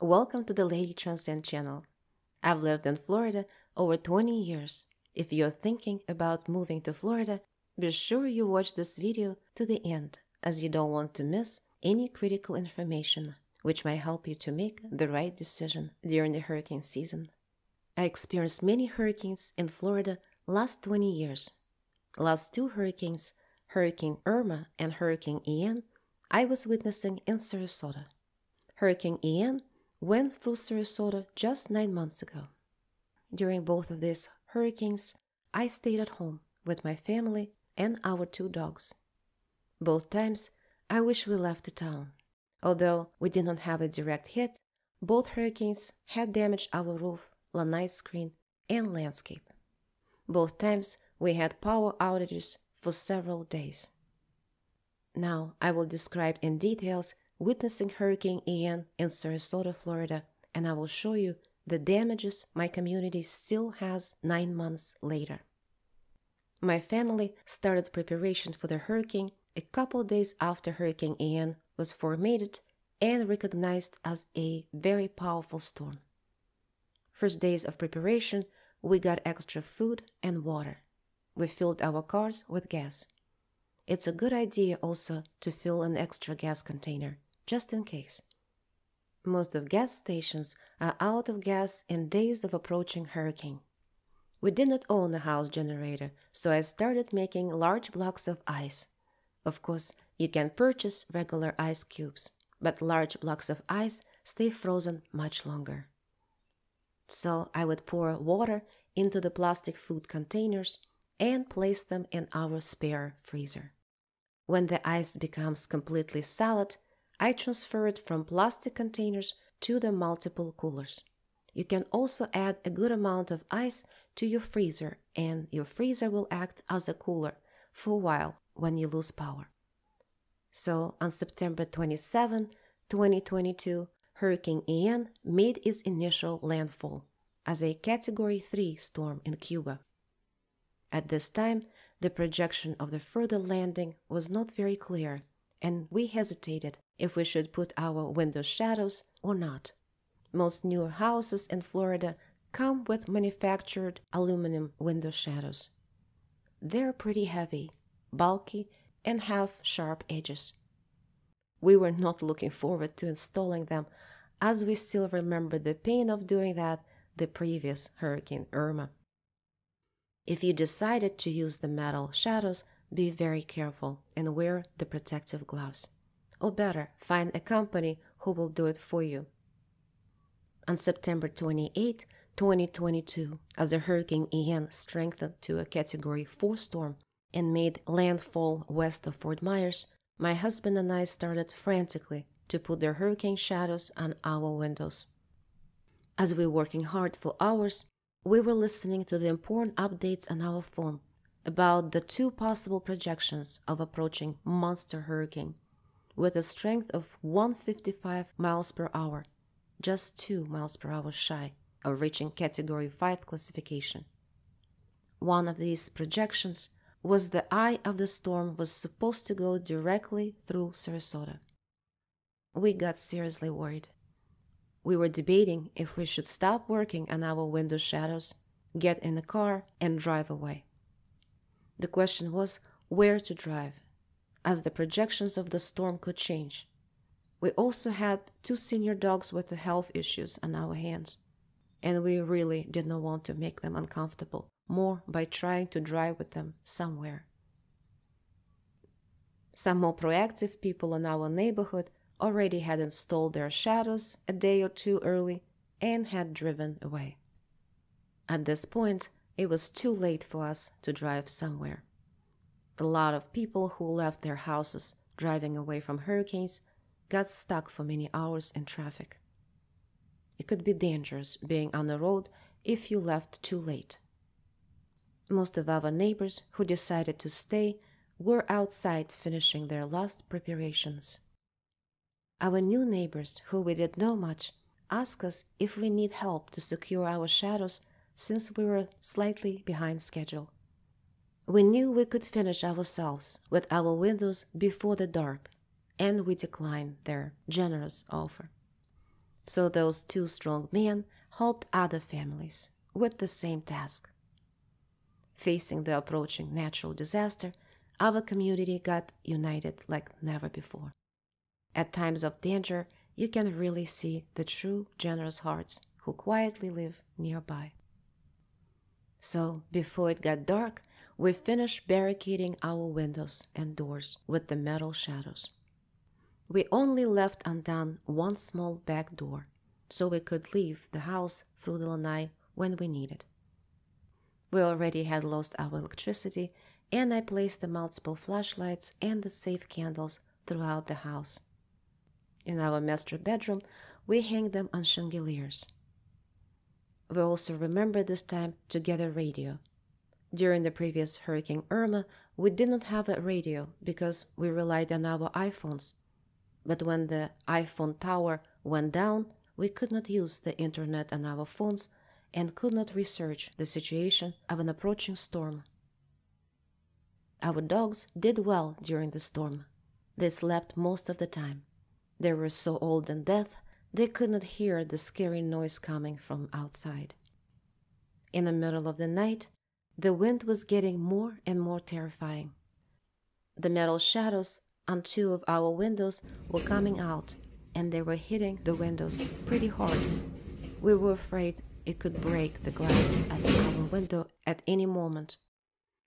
Welcome to the Lady Transcend channel. I've lived in Florida over 20 years. If you're thinking about moving to Florida, be sure you watch this video to the end as you don't want to miss any critical information which might help you to make the right decision during the hurricane season. I experienced many hurricanes in Florida last 20 years. Last two hurricanes, Hurricane Irma and Hurricane Ian, I was witnessing in Sarasota. Hurricane Ian went through Sarasota just nine months ago. During both of these hurricanes, I stayed at home with my family and our two dogs. Both times, I wish we left the town. Although we did not have a direct hit, both hurricanes had damaged our roof, lanai screen, and landscape. Both times, we had power outages for several days. Now, I will describe in details witnessing Hurricane Ian in Sarasota, Florida, and I will show you the damages my community still has nine months later. My family started preparations for the hurricane a couple days after Hurricane Ian was formatted and recognized as a very powerful storm. First days of preparation, we got extra food and water. We filled our cars with gas. It's a good idea also to fill an extra gas container, just in case. Most of gas stations are out of gas in days of approaching hurricane. We did not own a house generator, so I started making large blocks of ice. Of course, you can purchase regular ice cubes, but large blocks of ice stay frozen much longer. So I would pour water into the plastic food containers and place them in our spare freezer. When the ice becomes completely solid, I transfer it from plastic containers to the multiple coolers. You can also add a good amount of ice to your freezer, and your freezer will act as a cooler for a while when you lose power. So, on September 27, 2022, Hurricane Ian made its initial landfall as a Category 3 storm in Cuba. At this time, the projection of the further landing was not very clear, and we hesitated if we should put our window shadows or not. Most newer houses in Florida come with manufactured aluminum window shadows. They're pretty heavy, bulky, and have sharp edges. We were not looking forward to installing them, as we still remember the pain of doing that the previous Hurricane Irma. If you decided to use the metal shadows, be very careful and wear the protective gloves. Or better, find a company who will do it for you. On September 28, 2022, as the Hurricane Ian strengthened to a Category 4 storm and made landfall west of Fort Myers, my husband and I started frantically to put the hurricane shadows on our windows. As we were working hard for hours, we were listening to the important updates on our phone about the two possible projections of approaching monster hurricane with a strength of 155 miles per hour, just 2 miles per hour shy of reaching category 5 classification. One of these projections was the eye of the storm was supposed to go directly through Sarasota. We got seriously worried. We were debating if we should stop working on our window shadows, get in the car, and drive away. The question was where to drive, as the projections of the storm could change. We also had two senior dogs with health issues on our hands, and we really did not want to make them uncomfortable more by trying to drive with them somewhere. Some more proactive people in our neighborhood already had installed their shadows a day or two early and had driven away. At this point, it was too late for us to drive somewhere. A lot of people who left their houses driving away from hurricanes got stuck for many hours in traffic. It could be dangerous being on the road if you left too late. Most of our neighbors who decided to stay were outside finishing their last preparations. Our new neighbors, who we did know much, asked us if we need help to secure our shadows since we were slightly behind schedule. We knew we could finish ourselves with our windows before the dark, and we declined their generous offer. So those two strong men helped other families with the same task. Facing the approaching natural disaster, our community got united like never before. At times of danger, you can really see the true generous hearts who quietly live nearby. So, before it got dark, we finished barricading our windows and doors with the metal shadows. We only left undone one small back door so we could leave the house through the lanai when we needed. We already had lost our electricity, and I placed the multiple flashlights and the safe candles throughout the house. In our master bedroom, we hang them on chandeliers. We also remember this time to get a radio. During the previous Hurricane Irma, we did not have a radio because we relied on our iPhones. But when the iPhone tower went down, we could not use the internet on our phones and could not research the situation of an approaching storm. Our dogs did well during the storm. They slept most of the time. They were so old and deaf they could not hear the scary noise coming from outside. In the middle of the night, the wind was getting more and more terrifying. The metal shadows on two of our windows were coming out, and they were hitting the windows pretty hard. We were afraid it could break the glass at our window at any moment.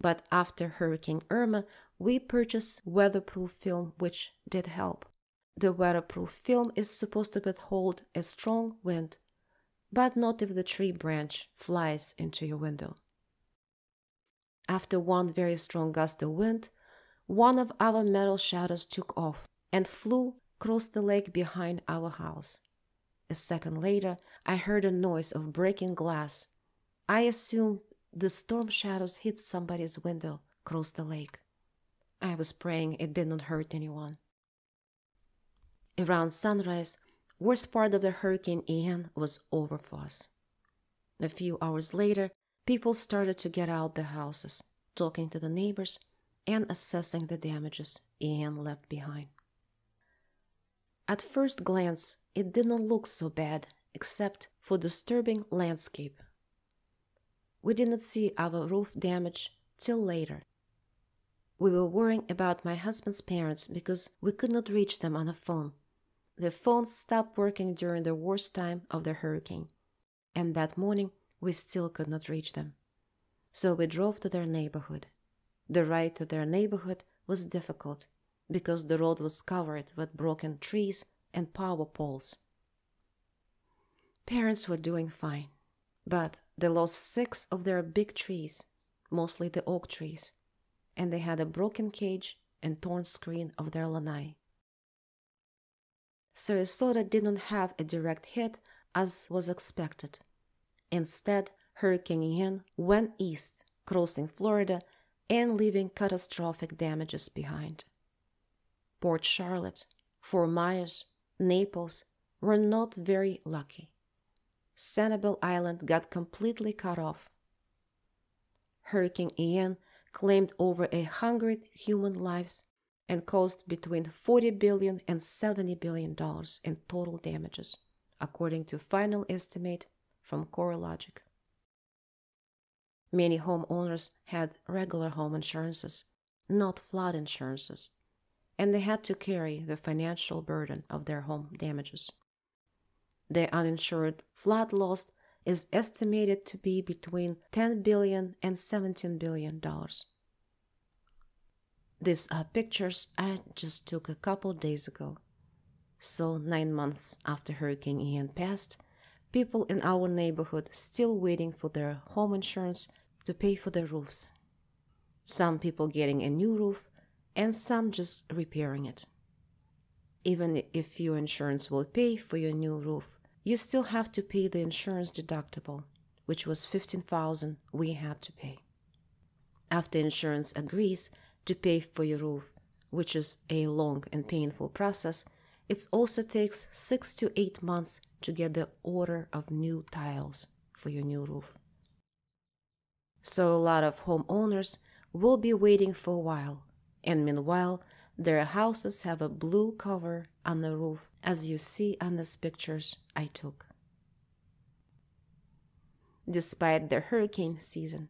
But after Hurricane Irma, we purchased weatherproof film, which did help. The weatherproof film is supposed to withhold a strong wind, but not if the tree branch flies into your window. After one very strong gust of wind, one of our metal shadows took off and flew across the lake behind our house. A second later, I heard a noise of breaking glass. I assumed the storm shadows hit somebody's window across the lake. I was praying it did not hurt anyone. Around sunrise, worst part of the Hurricane Ian was over for us. A few hours later, people started to get out the houses, talking to the neighbors and assessing the damages Ian left behind. At first glance, it did not look so bad, except for disturbing landscape. We did not see our roof damage till later. We were worrying about my husband's parents because we could not reach them on the phone the phones stopped working during the worst time of the hurricane, and that morning we still could not reach them. So we drove to their neighborhood. The ride to their neighborhood was difficult because the road was covered with broken trees and power poles. Parents were doing fine, but they lost six of their big trees, mostly the oak trees, and they had a broken cage and torn screen of their lanai. Sarasota did not have a direct hit as was expected. Instead, Hurricane Ian went east, crossing Florida and leaving catastrophic damages behind. Port Charlotte, Fort Myers, Naples were not very lucky. Sanibel Island got completely cut off. Hurricane Ian claimed over a hundred human lives and caused between 40 billion and 70 billion dollars in total damages, according to final estimate from CoreLogic. Many homeowners had regular home insurances, not flood insurances, and they had to carry the financial burden of their home damages. The uninsured flood loss is estimated to be between 10 billion and 17 billion dollars. These are pictures I just took a couple days ago. So, nine months after Hurricane Ian passed, people in our neighborhood still waiting for their home insurance to pay for their roofs. Some people getting a new roof, and some just repairing it. Even if your insurance will pay for your new roof, you still have to pay the insurance deductible, which was 15000 we had to pay. After insurance agrees, to pay for your roof, which is a long and painful process, it also takes six to eight months to get the order of new tiles for your new roof. So, a lot of homeowners will be waiting for a while, and meanwhile, Their houses have a blue cover on the roof, as you see on these pictures I took. Despite the hurricane season,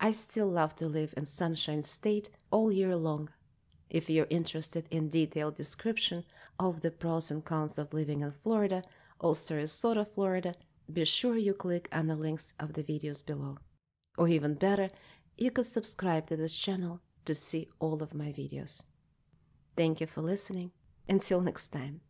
I still love to live in Sunshine State all year long. If you're interested in detailed description of the pros and cons of living in Florida or Sarasota, Florida, be sure you click on the links of the videos below. Or even better, you could subscribe to this channel to see all of my videos. Thank you for listening. Until next time.